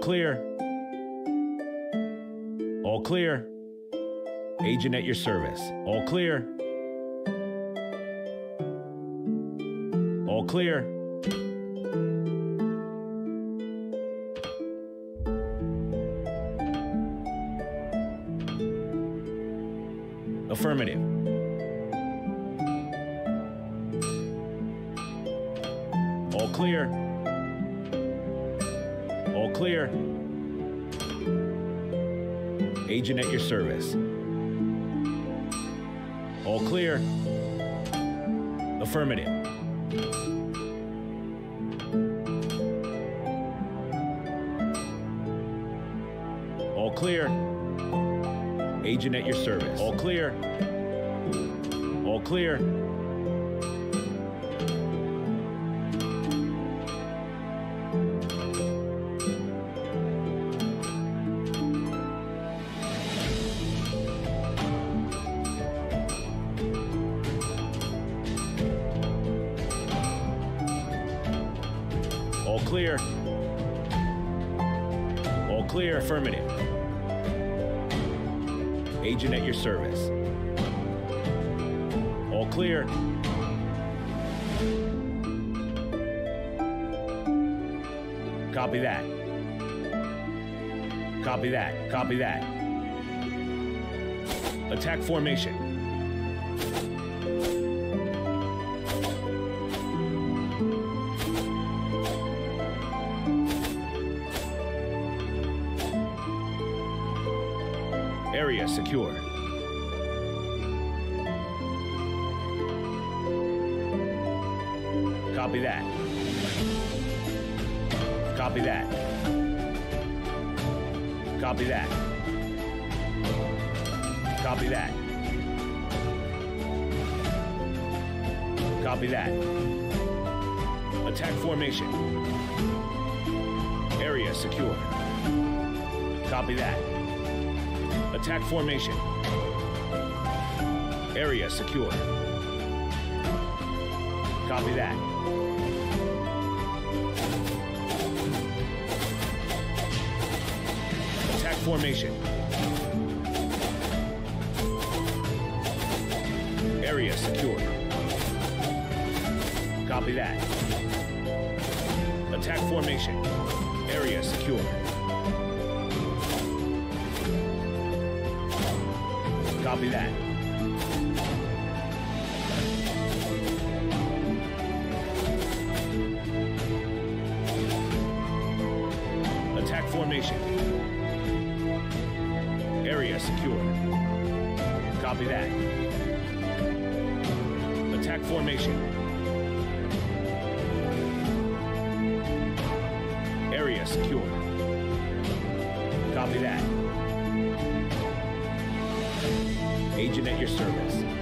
clear. All clear. Agent at your service. All clear. All clear. Affirmative. All clear. Clear. Agent at your service. All clear. Affirmative. All clear. Agent at your service. All clear. All clear. All clear. All clear. Affirmative. Agent at your service. All clear. Copy that. Copy that. Copy that. Attack formation. Area secure. Copy that. Copy that. Copy that. Copy that. Copy that. Attack formation. Area secure. Copy that. Attack formation. Area secure. Copy that. Attack formation. Area secure. Copy that. Attack formation. Area secure. Copy that. Attack formation. Area secure. Copy that. Attack formation. Area secure. Copy that. Agent at your service.